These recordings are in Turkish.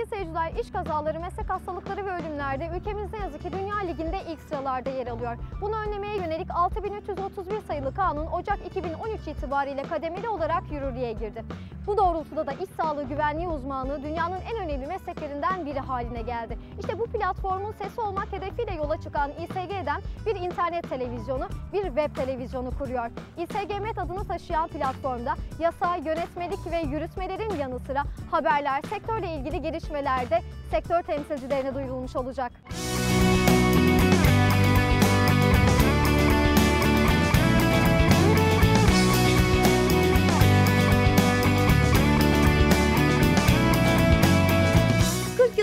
Sevgili seyirciler, iş kazaları, meslek hastalıkları ve ölümlerde ülkemiz ne yazık ki Dünya Ligi'nde ilk sıralarda yer alıyor. Bunu önlemeye yönelik 6331 sayılı kanun Ocak 2013 itibariyle kademeli olarak yürürlüğe girdi. Bu doğrultuda da iş sağlığı güvenliği uzmanlığı dünyanın en önemli mesleklerinden biri haline geldi. İşte bu platformun sesi olmak hedefiyle yola çıkan İSG'den bir internet televizyonu, bir web televizyonu kuruyor. İSG Met adını taşıyan platformda yasa, yönetmelik ve yürütmelerin yanı sıra haberler, sektörle ilgili gelişmeler de sektör temsilcilerine duyurulmuş olacak.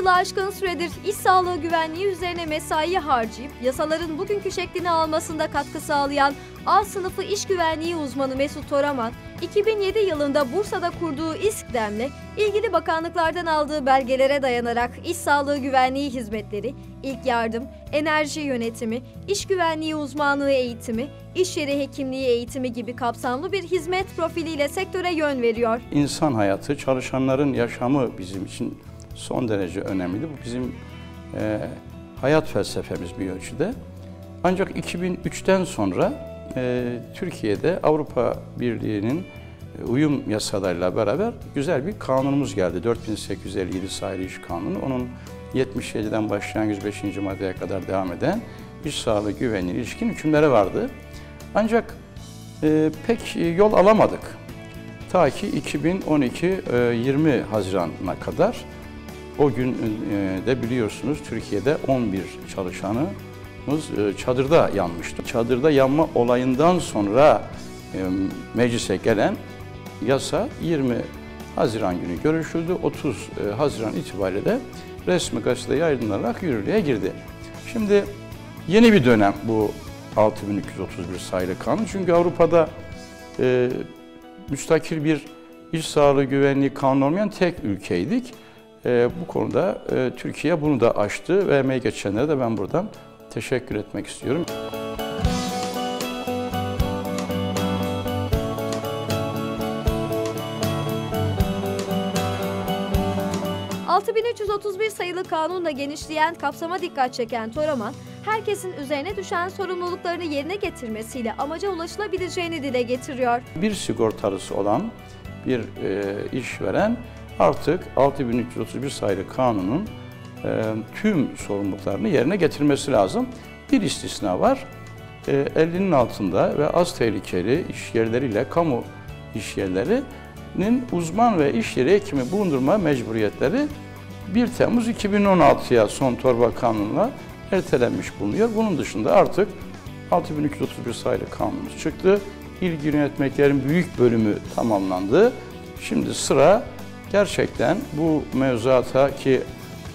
yılı aşkın sağlığı güvenliği üzerine mesai harcayıp yasaların bugünkü şeklini almasında katkı sağlayan A sınıfı iş güvenliği uzmanı Mesut Toraman, 2007 yılında Bursa'da kurduğu İSKDEM'le ilgili bakanlıklardan aldığı belgelere dayanarak iş sağlığı güvenliği hizmetleri, ilk yardım, enerji yönetimi, iş güvenliği uzmanlığı eğitimi, iş yeri hekimliği eğitimi gibi kapsamlı bir hizmet profiliyle sektöre yön veriyor. İnsan hayatı, çalışanların yaşamı bizim için son derece önemliydi. Bu bizim e, hayat felsefemiz bir ölçüde. Ancak 2003'ten sonra e, Türkiye'de Avrupa Birliği'nin e, uyum yasalarıyla beraber güzel bir kanunumuz geldi. 4857 sayılı iş kanunu. Onun 77'den başlayan 105. maddeye kadar devam eden iş sağlığı güvenliği ilişkin hükümleri vardı. Ancak e, pek yol alamadık. Ta ki 2012 e, 20 Haziran'a kadar o gün e, de biliyorsunuz Türkiye'de 11 çalışanımız e, çadırda yanmıştı. Çadırda yanma olayından sonra e, meclise gelen yasa 20 Haziran günü görüşüldü. 30 Haziran itibariyle de resmi gazetede yayınlanarak yürürlüğe girdi. Şimdi yeni bir dönem bu 6331 sayılı kanun. Çünkü Avrupa'da e, müstakil bir iş sağlığı güvenliği kanunu olmayan tek ülkeydik. E, bu konuda e, Türkiye bunu da aştı ve emeği geçenlere de ben buradan teşekkür etmek istiyorum. ...6331 sayılı kanunla genişleyen kapsama dikkat çeken Toraman, herkesin üzerine düşen sorumluluklarını yerine getirmesiyle amaca ulaşılabileceğini dile getiriyor. Bir sigortalısı olan bir e, işveren artık 6331 sayılı kanunun e, tüm sorumluluklarını yerine getirmesi lazım. Bir istisna var. E, 50'nin altında ve az tehlikeli iş yerleriyle kamu iş yerlerinin uzman ve iş yeri hekimi bulundurma mecburiyetleri 1 Temmuz 2016'ya son torba kanunla ertelenmiş bulunuyor. Bunun dışında artık 6331 sayılı kanunumuz çıktı. İlgi yönetmeklerin büyük bölümü tamamlandı. Şimdi sıra gerçekten bu mevzuata ki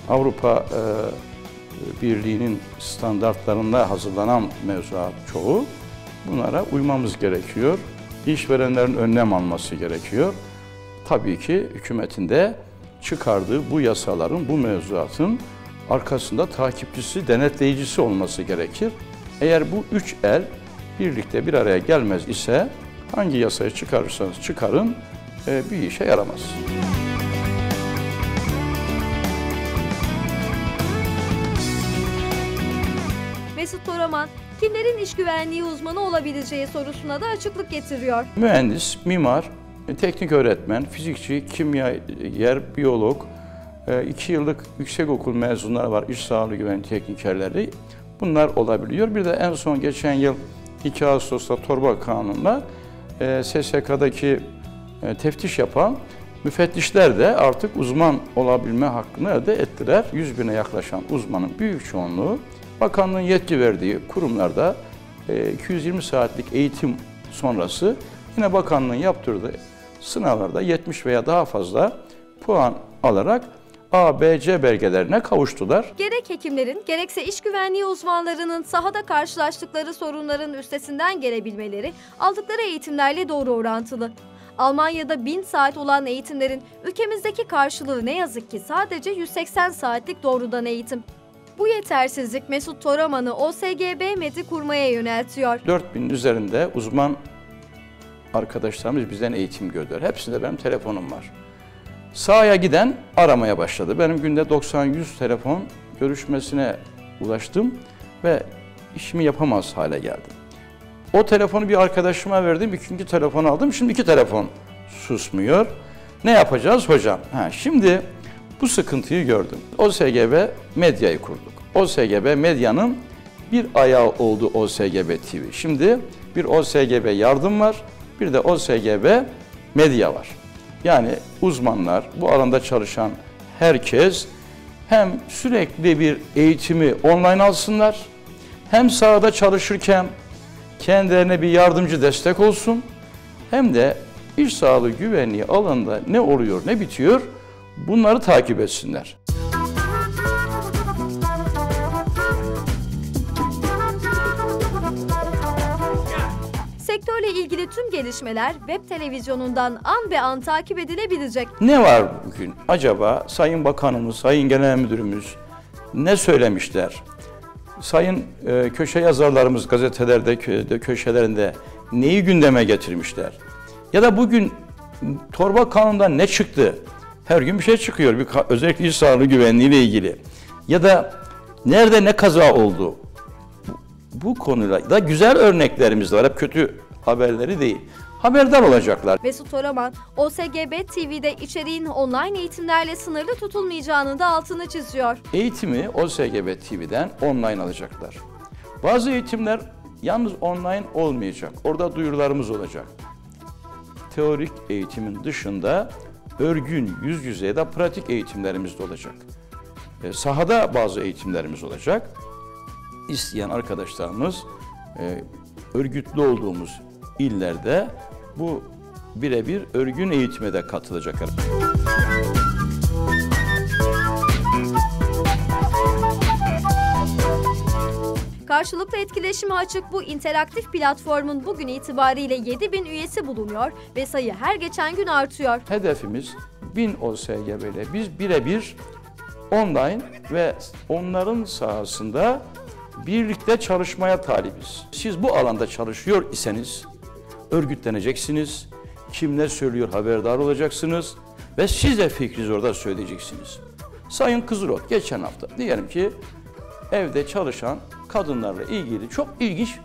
Avrupa e, Birliği'nin standartlarında hazırlanan mevzuat çoğu bunlara uymamız gerekiyor. İşverenlerin önlem alması gerekiyor. Tabii ki hükümetin de çıkardığı bu yasaların, bu mevzuatın arkasında takipçisi, denetleyicisi olması gerekir. Eğer bu üç el birlikte bir araya gelmez ise hangi yasayı çıkarırsanız çıkarın e, bir işe yaramaz. Mesut Toraman, kimlerin iş güvenliği uzmanı olabileceği sorusuna da açıklık getiriyor. Mühendis, mimar, teknik öğretmen, fizikçi, kimya, yer, biyolog, e, iki yıllık yüksek okul mezunları var, iş sağlığı güvenliği teknikerleri. Bunlar olabiliyor. Bir de en son geçen yıl 2 Ağustos'ta torba kanunla e, SSK'daki e, teftiş yapan müfettişler de artık uzman olabilme hakkını elde ettiler. 100 bine yaklaşan uzmanın büyük çoğunluğu bakanlığın yetki verdiği kurumlarda 220 e, saatlik eğitim sonrası yine bakanlığın yaptırdığı sınavlarda 70 veya daha fazla puan alarak A, B, C belgelerine kavuştular. Gerek hekimlerin gerekse iş güvenliği uzmanlarının sahada karşılaştıkları sorunların üstesinden gelebilmeleri aldıkları eğitimlerle doğru orantılı. Almanya'da 1000 saat olan eğitimlerin ülkemizdeki karşılığı ne yazık ki sadece 180 saatlik doğrudan eğitim. Bu yetersizlik Mesut Toraman'ı OSGB MED'i kurmaya yöneltiyor. 4000 üzerinde uzman arkadaşlarımız bizden eğitim gördüler. Hepsinde benim telefonum var. sahaya giden aramaya başladı. Benim günde 90-100 telefon görüşmesine ulaştım ve işimi yapamaz hale geldim. O telefonu bir arkadaşıma verdim, ikinci telefonu aldım. Şimdi iki telefon susmuyor. Ne yapacağız hocam? Ha, şimdi bu sıkıntıyı gördüm. OSGB medyayı kurduk. OSGB medyanın bir ayağı oldu OSGB TV. Şimdi bir OSGB yardım var, bir de OSGB medya var. Yani uzmanlar, bu alanda çalışan herkes hem sürekli bir eğitimi online alsınlar, hem sahada çalışırken kendilerine bir yardımcı destek olsun, hem de iş sağlığı güvenliği alanında ne oluyor, ne bitiyor bunları takip etsinler. Tüm gelişmeler web televizyonundan an be an takip edilebilecek. Ne var bugün? Acaba Sayın Bakanımız, Sayın Genel Müdürümüz ne söylemişler? Sayın e, köşe yazarlarımız gazetelerde, kö- köşelerinde neyi gündeme getirmişler? Ya da bugün torba kanundan ne çıktı? Her gün bir şey çıkıyor. Bir, özellikle iş sağlığı güvenliği ile ilgili. Ya da nerede ne kaza oldu? Bu, bu konuyla da güzel örneklerimiz de var. Hep kötü haberleri değil. Haberdar olacaklar. Mesut Oraman, OSGB TV'de içeriğin online eğitimlerle sınırlı tutulmayacağını da altını çiziyor. Eğitimi OSGB TV'den online alacaklar. Bazı eğitimler yalnız online olmayacak. Orada duyurularımız olacak. Teorik eğitimin dışında örgün, yüz yüze ya da pratik eğitimlerimiz de olacak. E, sahada bazı eğitimlerimiz olacak. İsteyen arkadaşlarımız e, örgütlü olduğumuz illerde bu birebir örgün eğitime de katılacaklar. Karşılıklı etkileşime açık bu interaktif platformun bugün itibariyle 7000 üyesi bulunuyor ve sayı her geçen gün artıyor. Hedefimiz 1000 OSGB ile biz birebir online ve onların sahasında birlikte çalışmaya talibiz. Siz bu alanda çalışıyor iseniz örgütleneceksiniz. Kim ne söylüyor haberdar olacaksınız ve siz de fikrinizi orada söyleyeceksiniz. Sayın Kızılot geçen hafta diyelim ki evde çalışan kadınlarla ilgili çok ilginç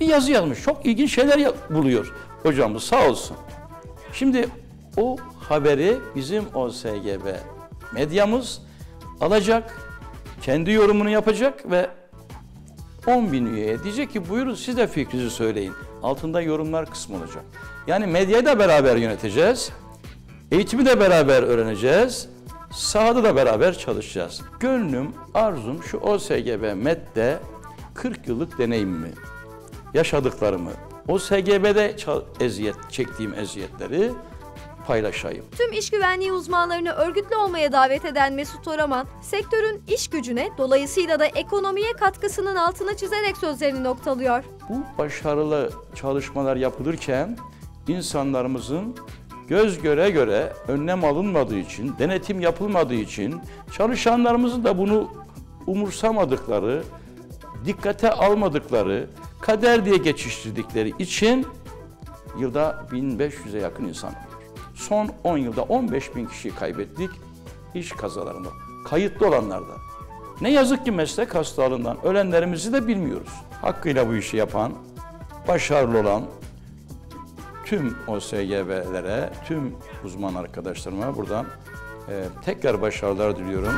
bir yazı yazmış. Çok ilginç şeyler buluyor hocamız sağ olsun. Şimdi o haberi bizim OSGB medyamız alacak, kendi yorumunu yapacak ve 10 bin üyeye diyecek ki buyurun siz de fikrinizi söyleyin. Altında yorumlar kısmı olacak. Yani medyayı da beraber yöneteceğiz. Eğitimi de beraber öğreneceğiz. Sahada da beraber çalışacağız. Gönlüm, arzum şu OSGB MED'de 40 yıllık deneyimimi, yaşadıklarımı, ça- eziyet, çektiğim eziyetleri paylaşayım. Tüm iş güvenliği uzmanlarını örgütlü olmaya davet eden Mesut Oraman, sektörün iş gücüne dolayısıyla da ekonomiye katkısının altını çizerek sözlerini noktalıyor. Bu başarılı çalışmalar yapılırken insanlarımızın göz göre göre önlem alınmadığı için, denetim yapılmadığı için çalışanlarımızın da bunu umursamadıkları, dikkate almadıkları, kader diye geçiştirdikleri için yılda 1500'e yakın insan. Son 10 yılda 15 bin kişiyi kaybettik iş kazalarında, kayıtlı olanlarda. Ne yazık ki meslek hastalığından ölenlerimizi de bilmiyoruz. Hakkıyla bu işi yapan, başarılı olan tüm OSGB'lere, tüm uzman arkadaşlarıma buradan e, tekrar başarılar diliyorum.